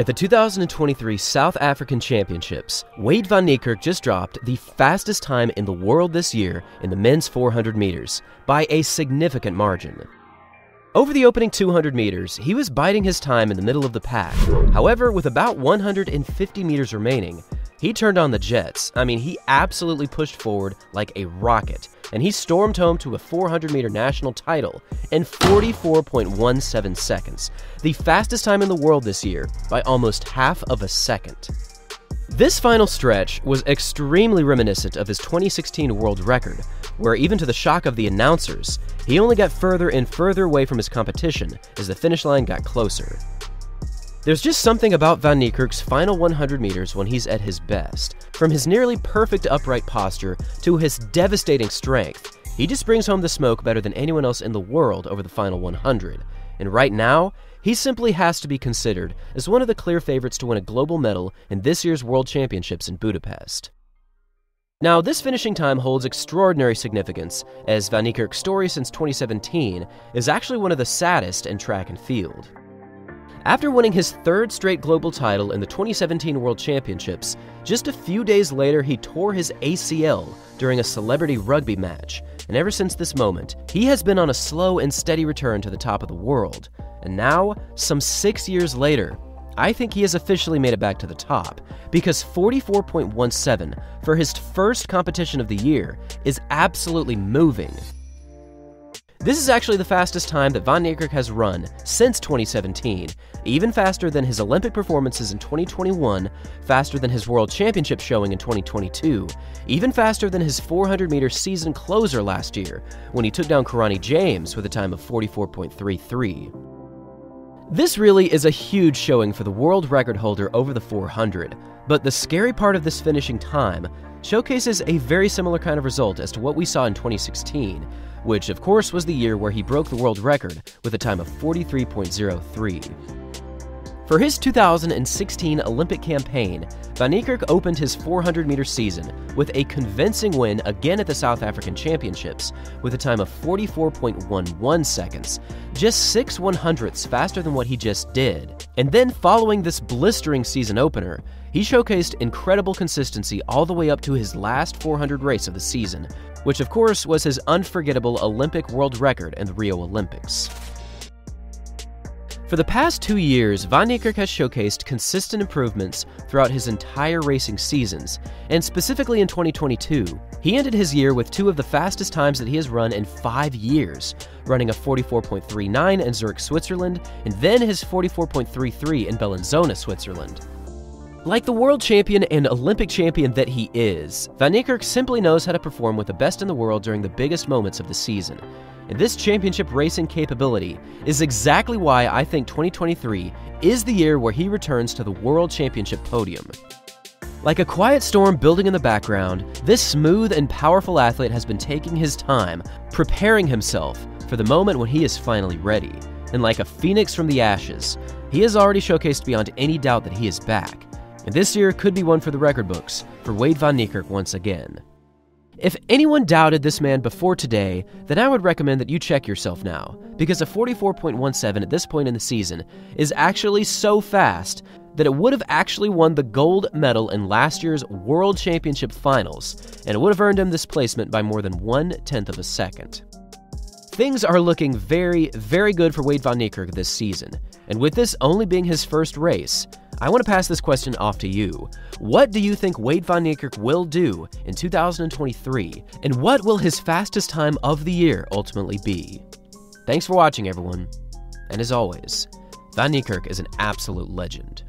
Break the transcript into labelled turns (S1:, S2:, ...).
S1: At the 2023 South African Championships, Wayde van Niekerk just dropped the fastest time in the world this year in the men's 400 meters by a significant margin. Over the opening 200 meters, he was biding his time in the middle of the pack. However, with about 150 meters remaining, he turned on the jets. I mean, he absolutely pushed forward like a rocket and he stormed home to a 400 meter national title in 44.17 seconds, the fastest time in the world this year by almost half of a second. This final stretch was extremely reminiscent of his 2016 world record, where even to the shock of the announcers, he only got further and further away from his competition as the finish line got closer. There's just something about Van Niekerk's final 100 meters when he's at his best. From his nearly perfect upright posture to his devastating strength, he just brings home the smoke better than anyone else in the world over the final 100. And right now, he simply has to be considered as one of the clear favorites to win a global medal in this year's World Championships in Budapest. Now, this finishing time holds extraordinary significance, as Van Niekerk's story since 2017 is actually one of the saddest in track and field. After winning his third straight global title in the 2017 World Championships, just a few days later he tore his ACL during a celebrity rugby match, and ever since this moment, he has been on a slow and steady return to the top of the world. And now, some six years later, I think he has officially made it back to the top, because 44.17 for his first competition of the year is absolutely moving. This is actually the fastest time that Van Niekerk has run since 2017, even faster than his Olympic performances in 2021, faster than his World Championship showing in 2022, even faster than his 400 meter season closer last year, when he took down Kirani James with a time of 44.33. This really is a huge showing for the world record holder over the 400, but the scary part of this finishing time showcases a very similar kind of result as to what we saw in 2016 which of course was the year where he broke the world record with a time of 43.03. For his 2016 Olympic campaign, Van Niekerk opened his 400 meter season with a convincing win again at the South African Championships with a time of 44.11 seconds, just 6 one hundredths faster than what he just did. And then, following this blistering season opener, he showcased incredible consistency all the way up to his last 400 race of the season, which of course was his unforgettable Olympic world record in the Rio Olympics. For the past two years, Van Niekerk has showcased consistent improvements throughout his entire racing seasons, and specifically in 2022, he ended his year with two of the fastest times that he has run in five years, running a 44.39 in Zurich, Switzerland, and then his 44.33 in Bellinzona, Switzerland. Like the world champion and Olympic champion that he is, Van Niekerk simply knows how to perform with the best in the world during the biggest moments of the season. And this championship racing capability is exactly why I think 2023 is the year where he returns to the World Championship podium. Like a quiet storm building in the background, this smooth and powerful athlete has been taking his time, preparing himself for the moment when he is finally ready. And like a phoenix from the ashes, he has already showcased beyond any doubt that he is back. And this year could be one for the record books for Wayde Van Niekerk once again. If anyone doubted this man before today, then I would recommend that you check yourself now, because a 44.17 at this point in the season is actually so fast that it would have actually won the gold medal in last year's World Championship finals, and it would have earned him this placement by more than one tenth of a second. Things are looking very, very good for Wayde Van Niekerk this season, and with this only being his first race, I want to pass this question off to you. What do you think Wayde Van Niekerk will do in 2023, and what will his fastest time of the year ultimately be? Thanks for watching, everyone. And as always, Van Niekerk is an absolute legend.